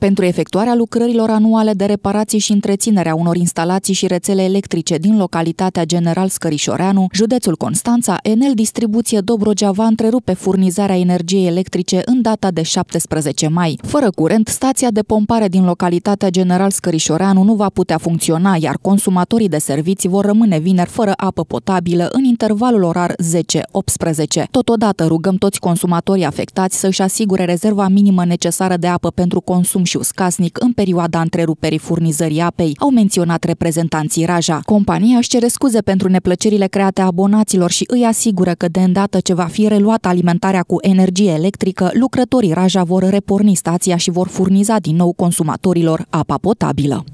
Pentru efectuarea lucrărilor anuale de reparații și întreținere a unor instalații și rețele electrice din localitatea General Scărișoreanu, județul Constanța, Enel Distribuție Dobrogea va întrerupe furnizarea energiei electrice în data de 17 mai. Fără curent, stația de pompare din localitatea General Scărișoreanu nu va putea funcționa, iar consumatorii de servicii vor rămâne vineri fără apă potabilă în intervalul orar 10-18. Totodată rugăm toți consumatorii afectați să-și asigure rezerva minimă necesară de apă pentru consum și uscasnic în perioada întreruperii furnizării apei, au menționat reprezentanții Raja. Compania își cere scuze pentru neplăcerile create abonaților și îi asigură că de îndată ce va fi reluată alimentarea cu energie electrică, lucrătorii Raja vor reporni stația și vor furniza din nou consumatorilor apa potabilă.